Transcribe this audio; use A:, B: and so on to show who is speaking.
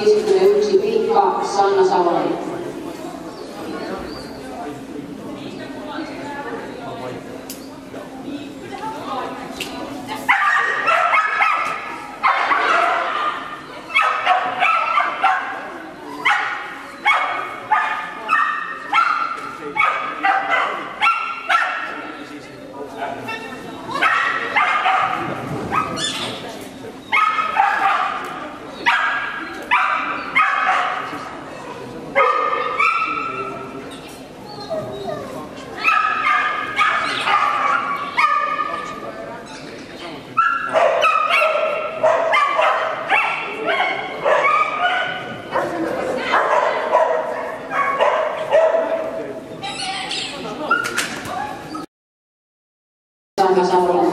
A: 75 Sanna Savonen. na prova.